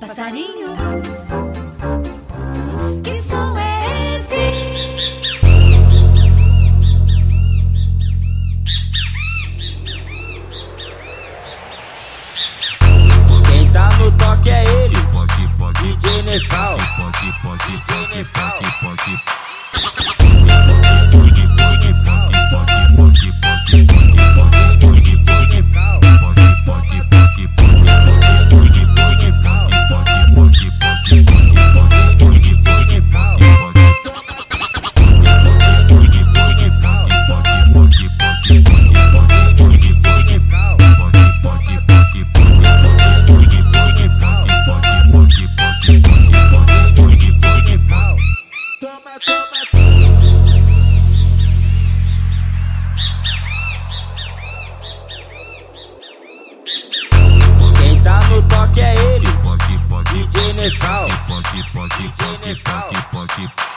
passarinho. Que som é esse? Quem tá no toque é ele, DJ Nescau. DJ Nescau. Nescau. DJ Nescau.